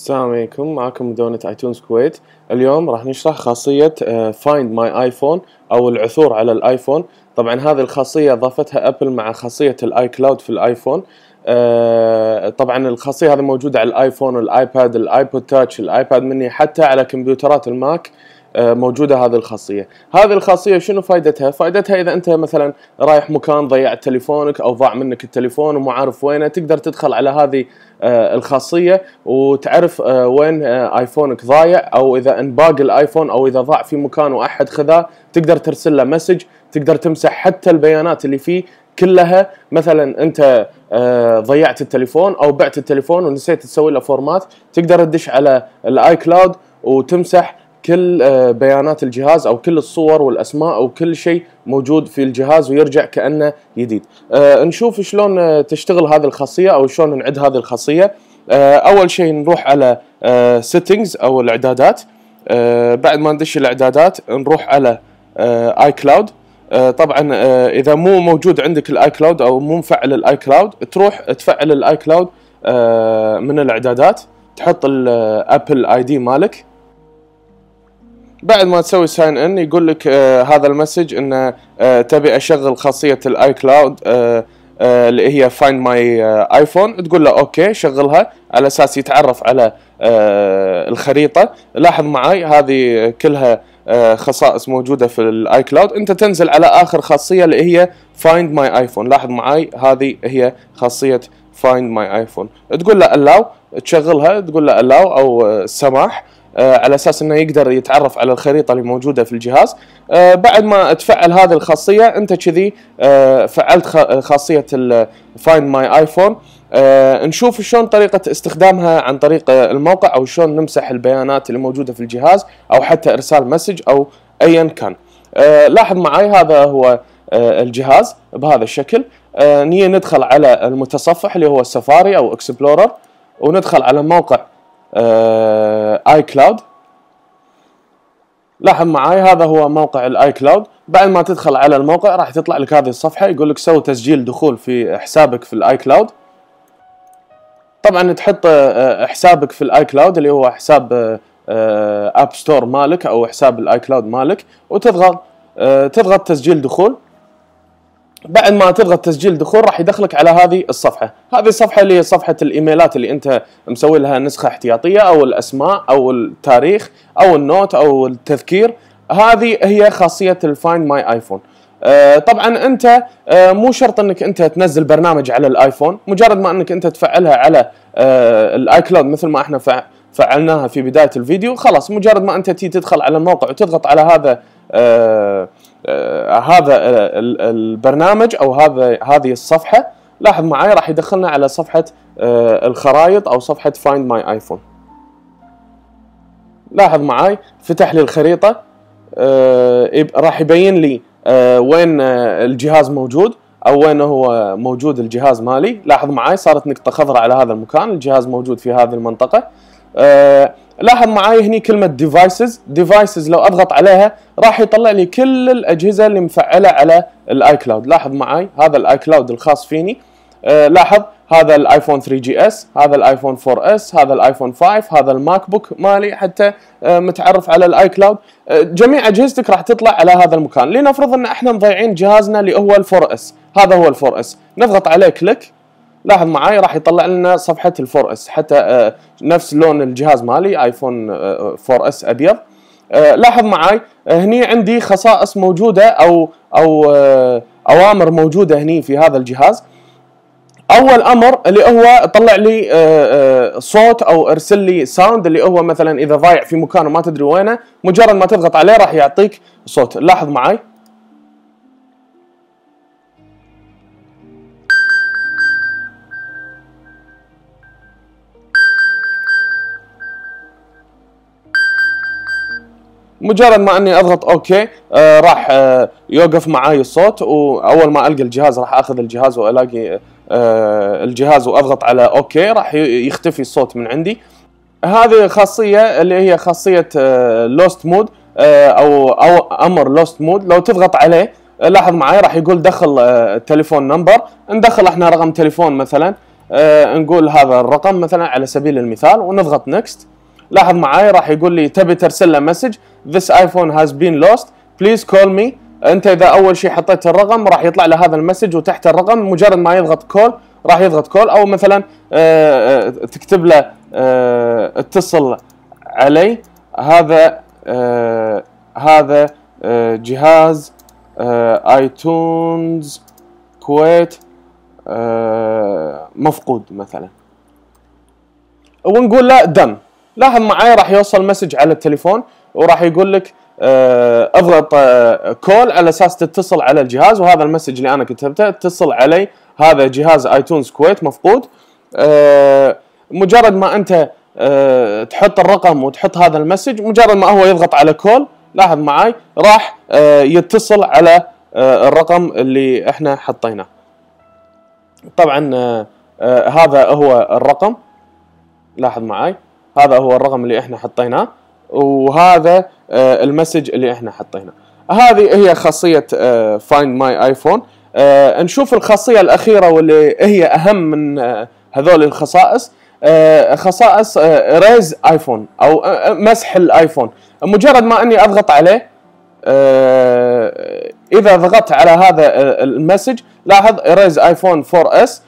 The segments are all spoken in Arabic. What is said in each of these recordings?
السلام عليكم معكم مدونة آيتونز كويت. اليوم راح نشرح خاصية Find My iPhone أو العثور على الآيفون. طبعا هذه الخاصية اضافتها أبل مع خاصية ال iCloud في الآيفون. آه، طبعا الخاصية هذه موجودة على الآيفون الآيباد الآيبود تاتش الآيباد ميني حتى على كمبيوترات الماك. موجودة هذه الخاصية. هذه الخاصية شنو فائدتها فائدتها إذا أنت مثلا رايح مكان ضيعت تليفونك أو ضاع منك التليفون ومو عارف وينه تقدر تدخل على هذه آه، الخاصية وتعرف آه، وين آيفونك ضايع أو إذا انباق الآيفون أو إذا ضاع في مكان وأحد خذاه تقدر ترسل له message تقدر تمسح حتى البيانات اللي فيه كلها. مثلا أنت ضيعت التليفون أو بعت التليفون ونسيت تسوي له format تقدر تدش على ال iCloud وتمسح كل آه، بيانات الجهاز أو كل الصور والأسماء أو كل شيء موجود في الجهاز ويرجع كأنه جديد. آه، نشوف شلون آه، تشتغل هذه الخاصية أو شلون نعد هذه الخاصية. أول شيء نروح على settings أو الإعدادات. بعد ما ندش الإعدادات نروح على iCloud. طبعا إذا مو موجود عندك ال iCloud أو مو مفعل ال iCloud تروح تفعل ال iCloud من الإعدادات تحط ال Apple ID مالك بعد ما تسوي sign in يقول لك آه هذا ال message انه آه تبي أشغل خاصية ال iCloud آه آه اللي هي Find My iPhone تقول له okay شغلها على أساس يتعرف على آه الخريطة. لاحظ معي هذه كلها آه خصائص موجودة في ال iCloud أنت تنزل على آخر خاصية اللي هي Find My iPhone لاحظ معي هذه هي خاصية Find My iPhone تقول له allow تشغلها تقول له allow أو آه، سماح. آه، على أساس إنه يقدر يتعرف على الخريطة اللي موجودة في الجهاز. آه، بعد ما تفعل هذه الخاصية أنت كذي آه، فعلت خاصية Find My iPhone نشوف شلون طريقة استخدامها عن طريق الموقع أو شلون نمسح البيانات اللي موجودة في الجهاز أو حتى إرسال message أو ايا كان. لاحظ معي هذا هو الجهاز بهذا الشكل. نيجي ندخل على المتصفح اللي هو السفاري أو Explorer وندخل على موقع i آه، Cloud لاحظ معي هذا هو موقع ال iCloud بعد ما تدخل على الموقع راح تطلع لك هذه الصفحة يقول لك سوي تسجيل دخول في حسابك في ال iCloud طبعا تحط آه، حسابك في ال iCloud اللي هو حساب App آه، Store مالك أو حساب ال iCloud مالك وتضغط تضغط تسجيل دخول. بعد ما تضغط تسجيل دخول راح يدخلك على هذه الصفحة، هذه الصفحة اللي هي صفحة الإيميلات اللي أنت مسوي لها نسخة احتياطية أو الأسماء أو التاريخ أو ال note أو التذكير، هذه هي خاصية ال Find My iPhone. طبعا أنت آه مو شرط أنك أنت تنزل برنامج على الايفون، مجرد ما أنك أنت تفعلها على آه ال iCloud مثل ما إحنا فعلناها في بداية الفيديو، خلاص. مجرد ما أنت تدخل على الموقع وتضغط على هذا آه آه، هذا آه، البرنامج أو هذا هذه الصفحة لاحظ معي راح يدخلنا على صفحة آه، الخرائط أو صفحة Find My iPhone لاحظ معي فتح لي الخريطة راح يبين لي وين الجهاز موجود أو وين هو موجود الجهاز مالي. لاحظ معي صارت نقطة خضراء على هذا المكان الجهاز موجود في هذه المنطقة. لاحظ معي هني كلمة devices devices لو أضغط عليها راح يطلع لي كل الأجهزة اللي مفعلة على ال iCloud لاحظ معي هذا ال iCloud الخاص فيني. آه لاحظ هذا ال iPhone 3 GS هذا ال iPhone 4 S هذا ال iPhone 5 هذا ال MacBook مالي حتى آه متعرف على ال iCloud آه جميع أجهزتك راح تطلع على هذا المكان. لنفرض إن إحنا مضيعين جهازنا اللي هو ال 4 S هذا هو ال 4 S نضغط عليه click. لاحظ معي راح يطلع لنا صفحة ال four S حتى آه، نفس لون الجهاز مالي iPhone 4 S أبيض. آه، لاحظ آه، هني عندي خصائص موجودة أو أو أوامر موجودة هني في هذا الجهاز. أول أمر اللي هو طلع لي صوت أو ارسل لي ساوند اللي هو مثلا إذا ضايع في مكان وما تدري وينه مجرد ما تضغط عليه راح يعطيك صوت. لاحظ معي مجرد ما اني اضغط okay آه راح آه يوقف معاي الصوت واول ما القى الجهاز راح اخذ الجهاز والاقي آه الجهاز واضغط على okay راح يختفي الصوت من عندي. هذه خاصية اللي هي خاصية Lost Mode آه أو أو أمر Lost Mode لو تضغط عليه لاحظ معي راح يقول دخل التليفون آه، number ندخل إحنا رقم تليفون مثلا آه نقول هذا الرقم مثلا على سبيل المثال ونضغط next لاحظ معي راح يقول لي تبي ترسل له message؟ This iPhone has been lost. Please call me. أنت إذا أول شيء حطيت الرقم راح يطلع له هذا ال message وتحت الرقم مجرد ما يضغط call راح يضغط call أو مثلا آه، آه، تكتب له آه، اتصل علي. هذا هذا جهاز iTunes كويت مفقود مثلا. ونقول له done. لاحظ معي راح يوصل message على التليفون وراح يقول لك آه، اضغط call آه، على أساس تتصل على الجهاز وهذا ال message اللي أنا كتبته اتصل علي هذا جهاز iTunes كويت مفقود. آه، مجرد ما أنت تحط الرقم وتحط هذا ال message مجرد ما هو يضغط على call لاحظ معي راح يتصل على الرقم اللي إحنا حطيناه. طبعا هذا هو الرقم. لاحظ معي هذا هو الرقم اللي إحنا حطيناه وهذا آه، ال message اللي إحنا حطيناه. هذه هي خاصية Find My iPhone نشوف الخاصية الأخيرة واللي هي أهم من آه، هذول الخصائص. آه، خصائص erase iPhone أو مسح الآيفون. مجرد ما أني أضغط عليه إذا ضغطت على هذا ال message لاحظ erase iPhone 4 S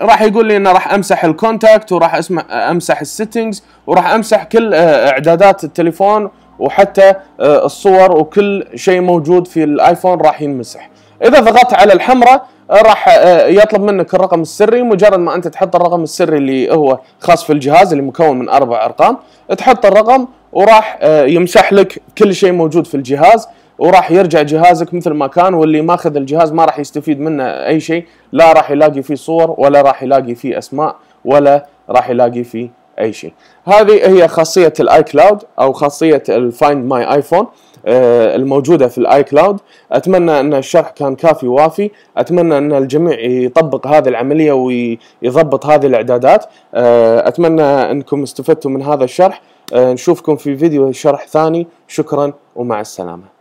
راح يقول لي إنه راح أمسح ال contact وراح أمسح ال settings وراح أمسح كل آه، إعدادات التليفون وحتى آه، الصور وكل شيء موجود في الآيفون راح ينمسح. إذا ضغطت على الحمراء آه، راح يطلب منك الرقم السري. مجرد ما أنت تحط الرقم السري اللي هو خاص في الجهاز اللي مكون من أربع أرقام تحط الرقم وراح يمسح لك كل شيء موجود في الجهاز. وراح يرجع جهازك مثل ما كان واللي ماخذ الجهاز ما راح يستفيد منه أي شيء لا راح يلاقي فيه صور ولا راح يلاقي فيه أسماء ولا راح يلاقي فيه أي شيء. هذه هي خاصية ال iCloud أو خاصية ال Find My iPhone الموجودة في ال iCloud أتمنى أن الشرح كان كافي وافي أتمنى أن الجميع يطبق هذه العملية ويضبط هذه الإعدادات. آه، أتمنى أنكم استفدتوا من هذا الشرح. آه، نشوفكم في فيديو شرح ثاني. شكرا ومع السلامة.